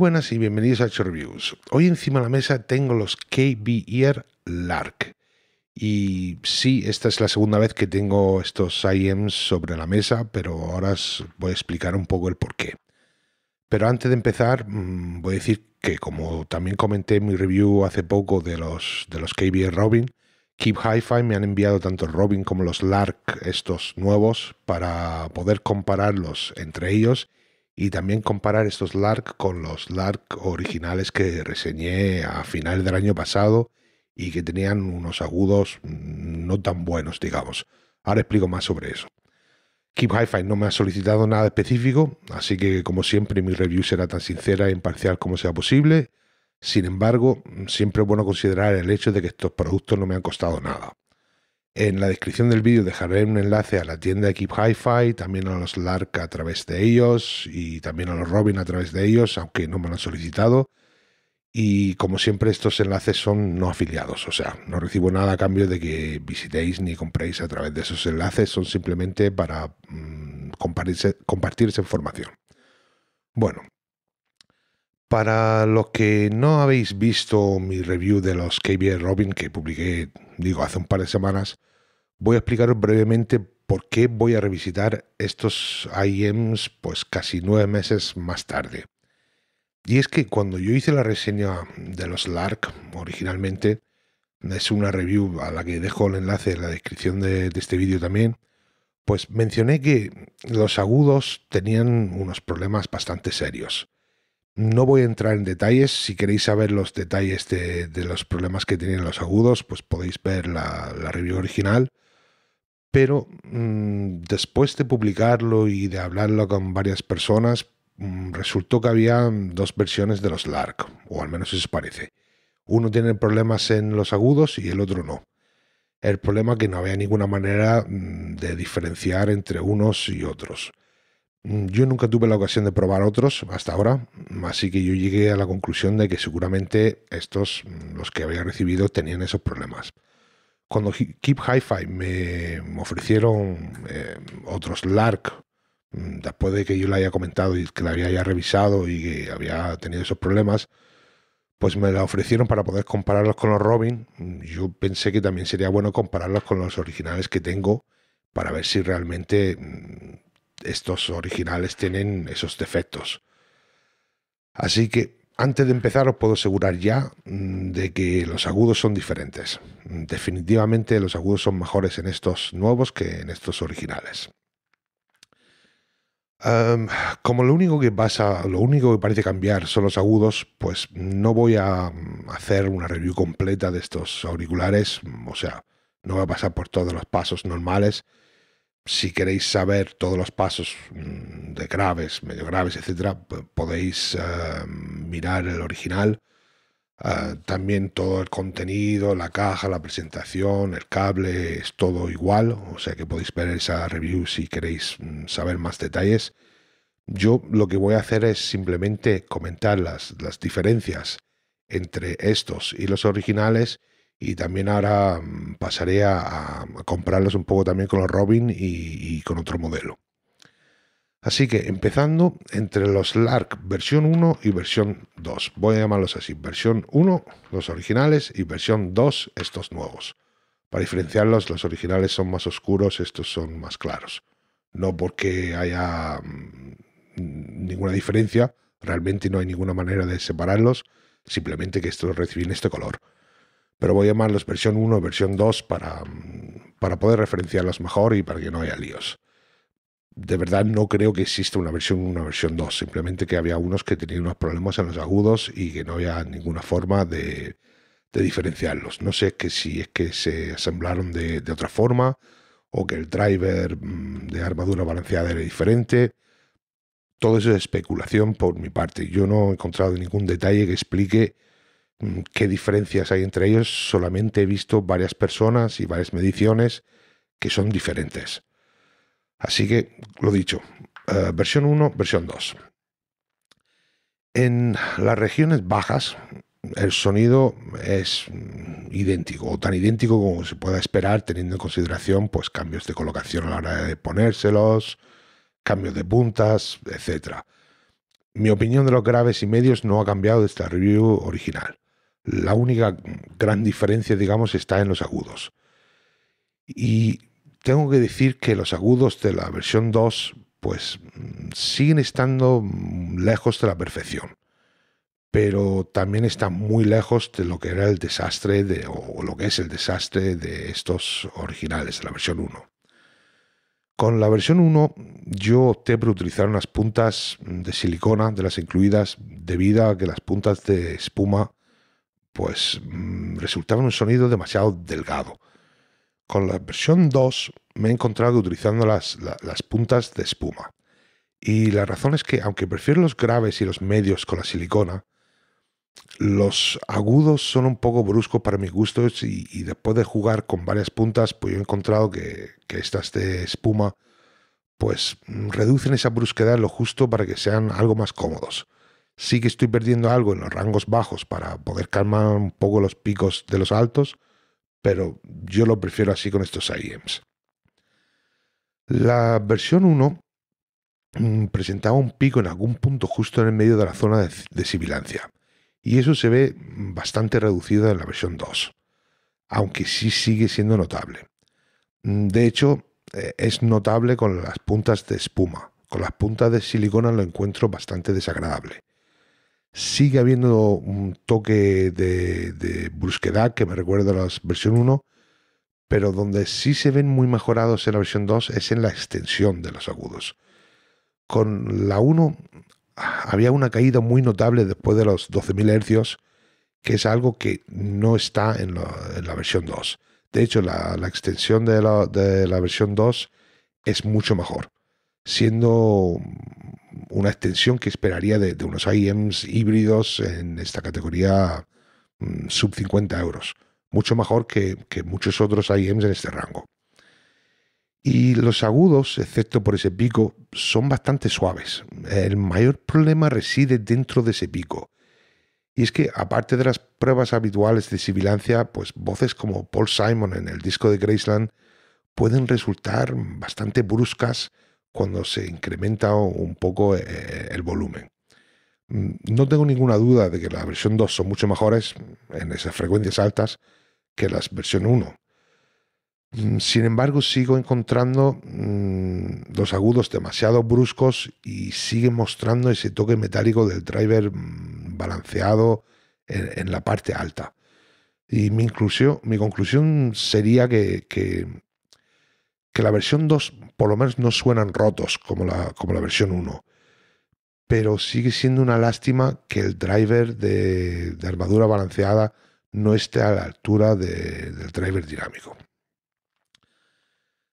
buenas y bienvenidos a Hecho Reviews. Hoy encima de la mesa tengo los KB Ear Lark. Y sí, esta es la segunda vez que tengo estos IEMs sobre la mesa, pero ahora os voy a explicar un poco el porqué. Pero antes de empezar, mm, voy a decir que como también comenté en mi review hace poco de los, de los KBR Robin, Keep Hi-Fi me han enviado tanto Robin como los Lark, estos nuevos, para poder compararlos entre ellos y también comparar estos Lark con los Lark originales que reseñé a finales del año pasado y que tenían unos agudos no tan buenos, digamos. Ahora explico más sobre eso. Keep Hi-Fi no me ha solicitado nada específico, así que como siempre mi review será tan sincera e imparcial como sea posible. Sin embargo, siempre es bueno considerar el hecho de que estos productos no me han costado nada. En la descripción del vídeo dejaré un enlace a la tienda de Keep Hi-Fi, también a los Lark a través de ellos y también a los Robin a través de ellos, aunque no me lo han solicitado. Y como siempre estos enlaces son no afiliados, o sea, no recibo nada a cambio de que visitéis ni compréis a través de esos enlaces, son simplemente para mm, compartir esa información. Bueno, para los que no habéis visto mi review de los KBR Robin que publiqué, digo, hace un par de semanas, voy a explicaros brevemente por qué voy a revisitar estos IEMs pues casi nueve meses más tarde. Y es que cuando yo hice la reseña de los LARC originalmente, es una review a la que dejo el enlace en la descripción de, este vídeo también, pues mencioné que los agudos tenían unos problemas bastante serios. No voy a entrar en detalles. Si queréis saber los detalles de, los problemas que tienen los agudos, pues podéis ver la, review original. Pero mm, después de publicarlo y de hablarlo con varias personas, mm, resultó que había dos versiones de los LARC, o al menos eso parece. Uno tiene problemas en los agudos y el otro no. El problema es que no había ninguna manera mm, de diferenciar entre unos y otros. Yo nunca tuve la ocasión de probar otros hasta ahora, así que yo llegué a la conclusión de que seguramente estos, los que había recibido, tenían esos problemas. Cuando Keep Hi-Fi me ofrecieron eh, otros LARC, mm, después de que yo le haya comentado y que la había revisado y que había tenido esos problemas, pues me la ofrecieron para poder compararlos con los Robin. Yo pensé que también sería bueno compararlos con los originales que tengo para ver si realmente estos originales tienen esos defectos. Así que antes de empezar os puedo asegurar ya mm, de que los agudos son diferentes. Definitivamente los agudos son mejores en estos nuevos que en estos originales. como lo único que pasa, lo único que parece cambiar son los agudos, pues no voy a mm, hacer una review completa de estos auriculares, o sea, no voy a pasar por todos los pasos normales si queréis saber todos los pasos mm, de graves, medio graves, etcétera, podéis eh, mirar el original. Eh, también todo el contenido, la caja, la presentación, el cable, es todo igual. O sea que podéis ver esa review si queréis mm, saber más detalles. Yo lo que voy a hacer es simplemente comentar las, las diferencias entre estos y los originales y también ahora mm, pasaré a, comprarlos un poco también con los Robin y, con otro modelo. Así que empezando entre los Lark versión 1 y versión 2. Voy a llamarlos así. Versión 1, los originales, y versión 2, estos nuevos. Para diferenciarlos, los originales son más oscuros, estos son más claros. No porque haya mm, ninguna diferencia, realmente no hay ninguna manera de separarlos, simplemente que estos reciben este color pero voy a llamarlos versión 1 o versión 2 para, para poder referenciarlos mejor y para que no haya líos. De verdad no creo que exista una versión 1 una versión 2, simplemente que había unos que tenían unos problemas en los agudos y que no había ninguna forma de, diferenciarlos. No sé que si es que se asemblaron de, de, otra forma o que el driver mm, de armadura balanceada era diferente. Todo eso es especulación por mi parte. Yo no he encontrado ningún detalle que explique qué diferencias hay entre ellos, solamente he visto varias personas y varias mediciones que son diferentes. Así que, lo dicho, eh, versión 1, versión 2. En las regiones bajas, el sonido es mm, idéntico, o tan idéntico como se pueda esperar, teniendo en consideración pues, cambios de colocación a la hora de ponérselos, cambios de puntas, etc. Mi opinión de los graves y medios no ha cambiado desde la review original. La única gran diferencia, digamos, está en los agudos. Y tengo que decir que los agudos de la versión 2 pues siguen estando lejos de la perfección, pero también están muy lejos de lo que era el desastre de, o lo que es el desastre de estos originales, de la versión 1. Con la versión 1 yo opté por utilizar unas puntas de silicona de las incluidas debido a que las puntas de espuma pues mm, resultaban un sonido demasiado delgado con la versión 2 me he encontrado utilizando las, las puntas de espuma. Y la razón es que, aunque prefiero los graves y los medios con la silicona, los agudos son un poco bruscos para mis gustos y, después de jugar con varias puntas, pues yo he encontrado que, que, estas de espuma pues reducen esa brusquedad lo justo para que sean algo más cómodos. Sí que estoy perdiendo algo en los rangos bajos para poder calmar un poco los picos de los altos, pero yo lo prefiero así con estos IEMs. La versión 1 mm, presentaba un pico en algún punto justo en el medio de la zona de, sibilancia, y eso se ve bastante reducido en la versión 2, aunque sí sigue siendo notable. Mm, de hecho, eh, es notable con las puntas de espuma. Con las puntas de silicona lo encuentro bastante desagradable. Sigue habiendo un toque de, brusquedad que me recuerda a la versión 1, pero donde sí se ven muy mejorados en la versión 2 es en la extensión de los agudos. Con la 1 había una caída muy notable después de los 12.000 Hz, que es algo que no está en, la versión 2. De hecho, la, extensión de la, de la versión 2 es mucho mejor, siendo una extensión que esperaría de, unos IEMs híbridos en esta categoría mm, sub 50 euros. Mucho mejor que, muchos otros IEMs en este rango. Y los agudos, excepto por ese pico, son bastante suaves. El mayor problema reside dentro de ese pico. Y es que, aparte de las pruebas habituales de sibilancia, pues voces como Paul Simon en el disco de Graceland pueden resultar bastante bruscas cuando se incrementa un poco eh, el volumen. Mm, no tengo ninguna duda de que la versión 2 son mucho mejores en esas frecuencias altas que la versión 1. Mm, sin embargo, sigo encontrando mm, los agudos demasiado bruscos y siguen mostrando ese toque metálico del driver balanceado en, la parte alta. Y mi, conclusión sería que la versión 2 por lo menos no suenan rotos como la, como la versión 1. Pero sigue siendo una lástima que el driver de, armadura balanceada no esté a la altura del driver dinámico.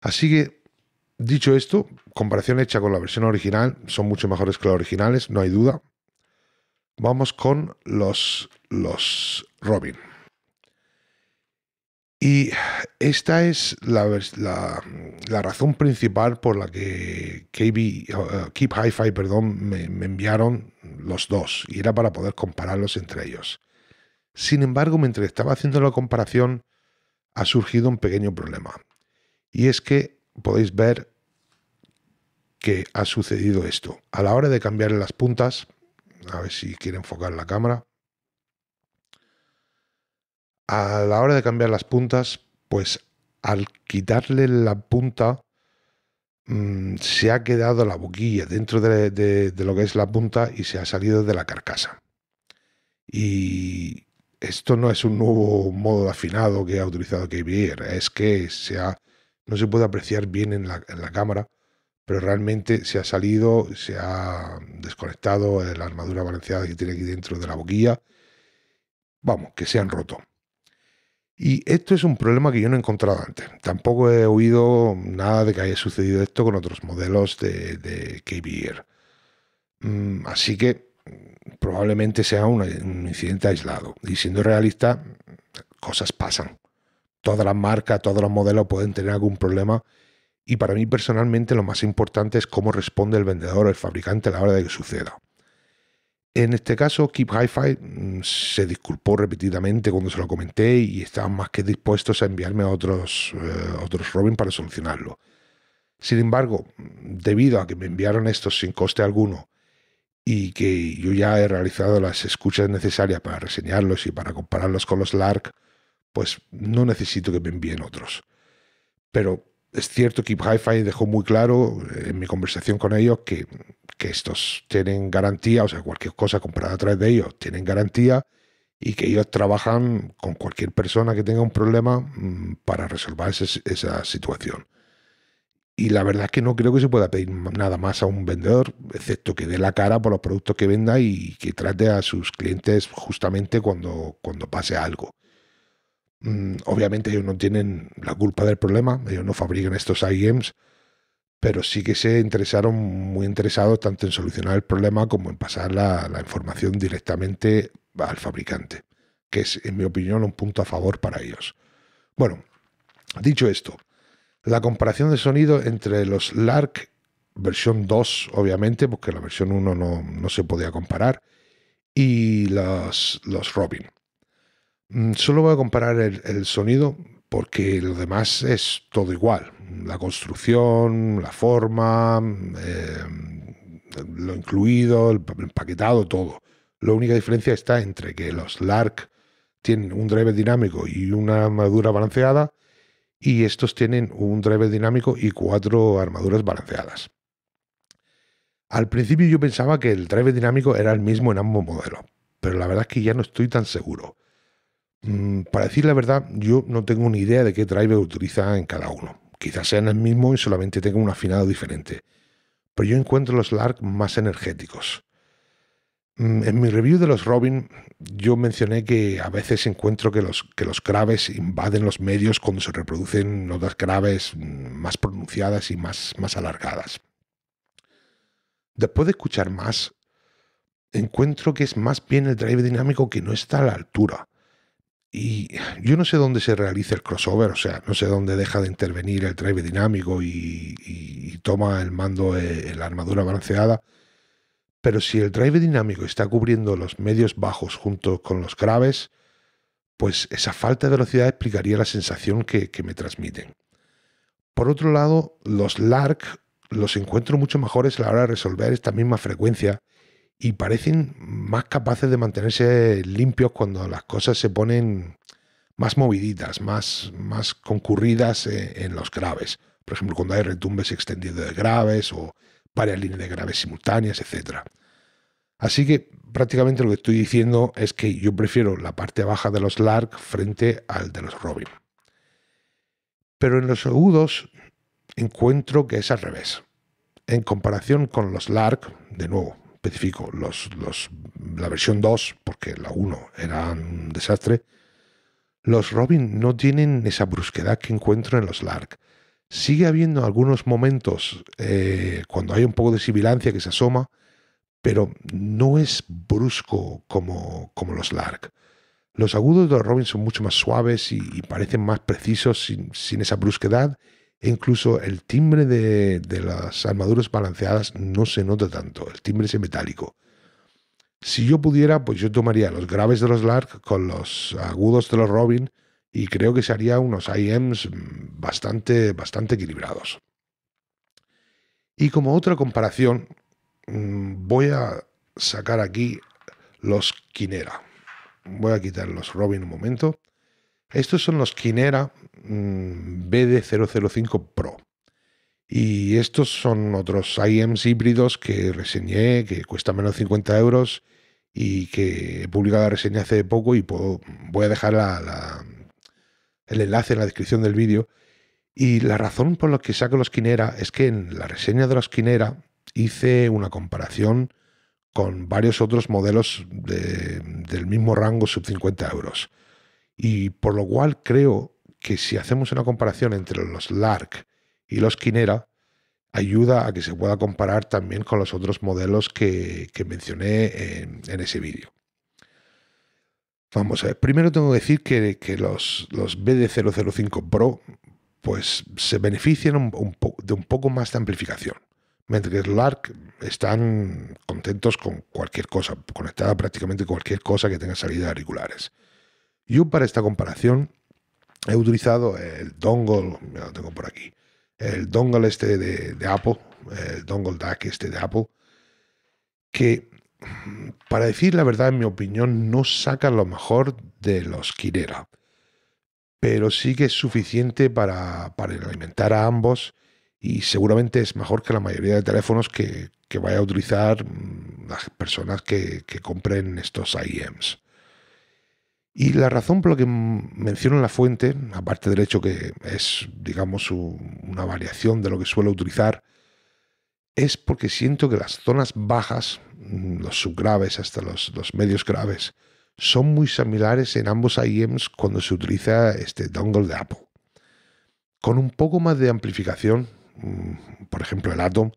Así que, dicho esto, comparación hecha con la versión original, son mucho mejores que las originales, no hay duda. Vamos con los, los Robin. Y esta es la, razón principal por la que uh, Keep Hi-Fi perdón, me, enviaron los dos, y era para poder compararlos entre ellos. Sin embargo, mientras estaba haciendo la comparación, ha surgido un pequeño problema. Y es que podéis ver que ha sucedido esto. A la hora de cambiar las puntas, a ver si quiere enfocar la cámara, a la hora de cambiar las puntas, pues al quitarle la punta, mm, se ha quedado la boquilla dentro de, lo que es la punta y se ha salido de la carcasa. Y esto no es un nuevo modo de afinado que ha utilizado KBR, es que se no se puede apreciar bien en la, en la cámara, pero realmente se ha salido, se ha desconectado la armadura balanceada que tiene aquí dentro de la boquilla. Vamos, que se han roto. Y esto es un problema que yo no he encontrado antes. Tampoco he oído nada de que haya sucedido esto con otros modelos de, de KBR. Mm, así que probablemente sea un, incidente aislado. Y siendo realista, cosas pasan. Todas las marcas, todos los modelos pueden tener algún problema. Y para mí personalmente lo más importante es cómo responde el vendedor o el fabricante a la hora de que suceda. En este caso, Keep Hi-Fi mm, se disculpó repetidamente cuando se lo comenté y estaban más que dispuestos a enviarme a otros, eh, otros Robin para solucionarlo. Sin embargo, debido a que me enviaron estos sin coste alguno y que yo ya he realizado las escuchas necesarias para reseñarlos y para compararlos con los LARC, pues no necesito que me envíen otros. Pero es cierto que Hi-Fi dejó muy claro en mi conversación con ellos que, que, estos tienen garantía, o sea, cualquier cosa comprada a través de ellos tienen garantía y que ellos trabajan con cualquier persona que tenga un problema mm, para resolver esa situación. Y la verdad es que no creo que se pueda pedir nada más a un vendedor, excepto que dé la cara por los productos que venda y que trate a sus clientes justamente cuando, cuando pase algo. Mm, obviamente ellos no tienen la culpa del problema, ellos no fabrican estos IEMs, pero sí que se interesaron muy interesados tanto en solucionar el problema como en pasar la, información directamente al fabricante, que es, en mi opinión, un punto a favor para ellos. Bueno, dicho esto, la comparación de sonido entre los LARC versión 2, obviamente, porque la versión 1 no, no se podía comparar, y los, los Robin. Mm, solo voy a comparar el, sonido porque lo demás es todo igual. La construcción, la forma, eh, lo incluido, el empaquetado, todo. La única diferencia está entre que los LARC tienen un driver dinámico y una armadura balanceada y estos tienen un driver dinámico y cuatro armaduras balanceadas. Al principio yo pensaba que el driver dinámico era el mismo en ambos modelos, pero la verdad es que ya no estoy tan seguro. Mm, para decir la verdad, yo no tengo ni idea de qué driver utiliza en cada uno. Quizás sean el mismo y solamente tenga un afinado diferente. Pero yo encuentro los LARC más energéticos. Mm, en mi review de los Robin, yo mencioné que a veces encuentro que los, que los graves invaden los medios cuando se reproducen notas graves mm, más pronunciadas y más, más alargadas. Después de escuchar más, encuentro que es más bien el drive dinámico que no está a la altura. Y yo no sé dónde se realiza el crossover, o sea, no sé dónde deja de intervenir el drive dinámico y, toma el mando en eh, la armadura balanceada pero si el drive dinámico está cubriendo los medios bajos junto con los graves, pues esa falta de velocidad explicaría la sensación que, me transmiten. Por otro lado, los LARC los encuentro mucho mejores a la hora de resolver esta misma frecuencia y parecen más capaces de mantenerse limpios cuando las cosas se ponen más moviditas, más, más concurridas en, en los graves. Por ejemplo, cuando hay retumbes extendidos de graves o varias líneas de graves simultáneas, etc. Así que prácticamente lo que estoy diciendo es que yo prefiero la parte baja de los LARC frente al de los Robin. Pero en los agudos encuentro que es al revés. En comparación con los LARC, de nuevo, especifico los, los, la versión 2, porque la 1 era un desastre, los Robin no tienen esa brusquedad que encuentro en los LARC. Sigue habiendo algunos momentos eh, cuando hay un poco de sibilancia que se asoma, pero no es brusco como, como los Lark. Los agudos de los Robin son mucho más suaves y, parecen más precisos sin, esa brusquedad. Incluso el timbre de, las armaduras balanceadas no se nota tanto, el timbre es metálico. Si yo pudiera, pues yo tomaría los graves de los Lark con los agudos de los Robin y creo que se haría unos IEMs bastante, bastante equilibrados. Y como otra comparación, mm, voy a sacar aquí los Kinera. Voy a quitar los Robin un momento. Estos son los Kinera mm, BD005 Pro. Y estos son otros IEMs híbridos que reseñé, que cuestan menos de 50 euros y que he publicado la reseña hace poco y voy a dejar la el enlace en la descripción del vídeo. Y la razón por la que saco los Kinera es que en la reseña de los Kinera hice una comparación con varios otros modelos del mismo rango sub 50 euros. Y por lo cual creo que si hacemos una comparación entre los LARC y los Kinera, ayuda a que se pueda comparar también con los otros modelos que, mencioné en ese vídeo. Vamos a ver, primero tengo que decir que, los, los BD005 Pro pues se benefician de un poco más de amplificación. Mientras que los LARC están contentos con cualquier cosa, conectada prácticamente cualquier cosa que tenga salida de auriculares. Yo para esta comparación he utilizado el dongle, lo tengo por aquí, el dongle este de, Apple, el dongle DAC este de Apple, que, para decir la verdad, en mi opinión, no sacan lo mejor de los Kinera, pero sí que es suficiente para, para alimentar a ambos y seguramente es mejor que la mayoría de teléfonos que, vaya a utilizar las personas que, que compren estos IEMs. Y la razón por la que menciono la fuente, aparte del hecho que es, digamos, una variación de lo que suelo utilizar, es porque siento que las zonas bajas, mm, los subgraves hasta los, los medios graves, son muy similares en ambos IEMs cuando se utiliza este dongle de Apple. Con un poco más de amplificación, mm, por ejemplo el Atom,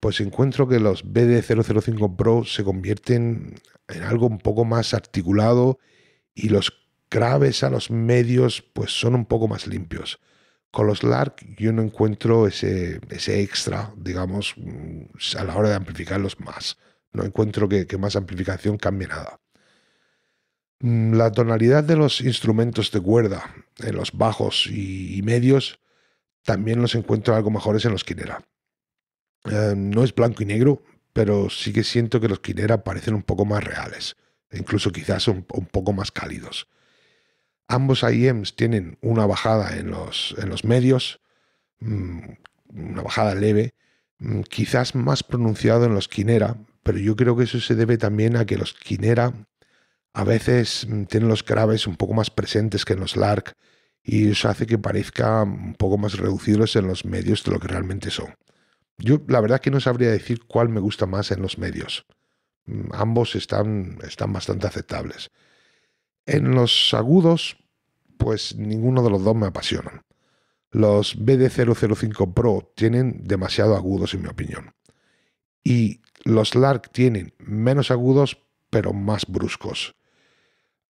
pues encuentro que los BD005 Pro se convierten en algo un poco más articulado y los graves a los medios pues son un poco más limpios. Con los LARC yo no encuentro ese, ese extra, digamos, mm, a la hora de amplificarlos más. No encuentro que, más amplificación cambie nada. Mm, la tonalidad de los instrumentos de cuerda en los bajos y, medios también los encuentro algo mejores en los Kinera. Eh, no es blanco y negro, pero sí que siento que los Kinera parecen un poco más reales incluso quizás un, poco más cálidos. Ambos IEMs tienen una bajada en los, en los medios, mm, una bajada leve, mm, quizás más pronunciado en los Kinera, pero yo creo que eso se debe también a que los Kinera a veces mm, tienen los graves un poco más presentes que en los Lark y eso hace que parezca un poco más reducidos en los medios de lo que realmente son. Yo la verdad que no sabría decir cuál me gusta más en los medios. Ambos están, están bastante aceptables. En los agudos, pues ninguno de los dos me apasionan. Los BD005 Pro tienen demasiado agudos en mi opinión. Y los LARC tienen menos agudos pero más bruscos.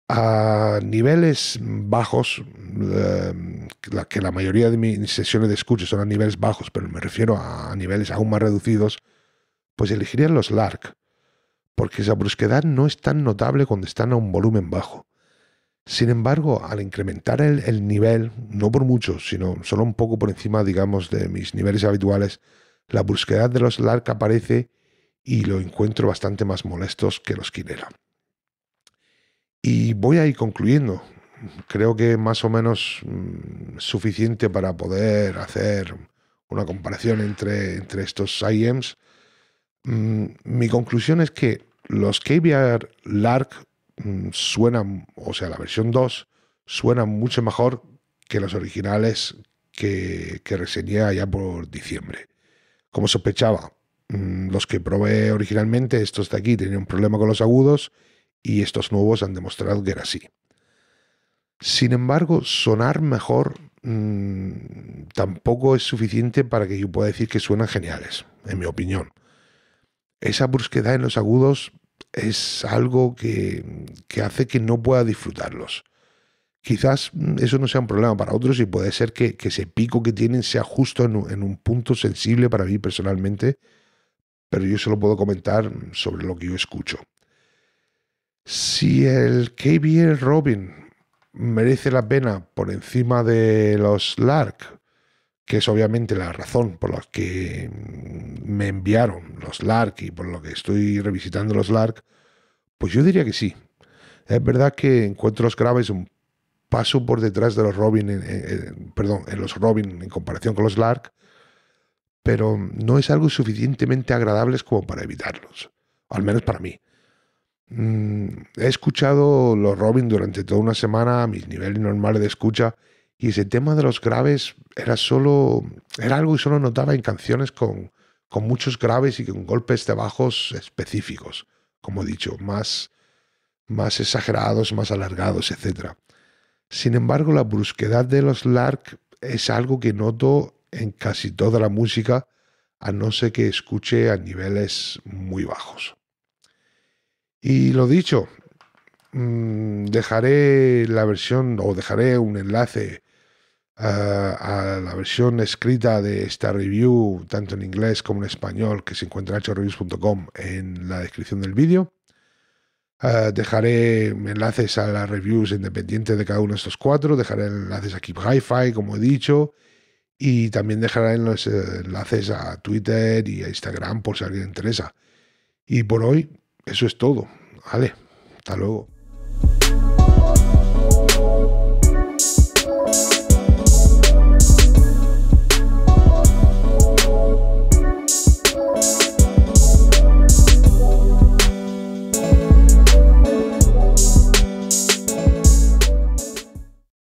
A niveles bajos, eh, que la mayoría de mis sesiones de escucha son a niveles bajos, pero me refiero a niveles aún más reducidos, pues elegiría los LARC porque esa brusquedad no es tan notable cuando están a un volumen bajo. Sin embargo, al incrementar el, nivel, no por mucho, sino solo un poco por encima, digamos, de mis niveles habituales, la brusquedad de los LARC aparece y lo encuentro bastante más molestos que los Kinera. Y voy a ir concluyendo. Creo que más o menos mm, suficiente para poder hacer una comparación entre, entre estos IEMs mi conclusión es que los KBR Lark mm, suenan, o sea, la versión 2 suena mucho mejor que los originales que, que reseñé allá por diciembre. Como sospechaba, mm, los que probé originalmente, estos de aquí, tenían un problema con los agudos y estos nuevos han demostrado que era así. Sin embargo, sonar mejor tampoco es suficiente para que yo pueda decir que suenan geniales, en mi opinión esa brusquedad en los agudos es algo que, hace que no pueda disfrutarlos. Quizás mm, eso no sea un problema para otros y puede ser que, ese pico que tienen sea justo en un, punto sensible para mí personalmente, pero yo solo puedo comentar sobre lo que yo escucho. Si el KBR Robin merece la pena por encima de los Lark, que es obviamente la razón por la que me enviaron los LARC y por lo que estoy revisitando los LARC, pues yo diría que sí. Es verdad que encuentro los graves un paso por detrás de los Robin, perdón, en los Robin en comparación con los LARC, pero no es algo suficientemente agradable como para evitarlos, al menos para mí. Mm, he escuchado los Robin durante toda una semana a mis niveles normales de escucha y ese tema de los graves era solo, era algo que solo notaba en canciones con, con muchos graves y con golpes de bajos específicos, como he dicho, más, más exagerados, más alargados, etc. Sin embargo, la brusquedad de los Lark es algo que noto en casi toda la música, a no ser que escuche a niveles muy bajos. Y lo dicho, mm, dejaré la versión o dejaré un enlace a la versión escrita de esta review, tanto en inglés como en español, que se encuentra en hreviews.com en la descripción del vídeo. dejaré enlaces a las reviews independientes de cada uno de estos cuatro, dejaré enlaces a Keep Hi-Fi, como he dicho, y también dejaré los enlaces a Twitter y a Instagram por si a alguien interesa. Y por hoy, eso es todo. Vale, hasta luego.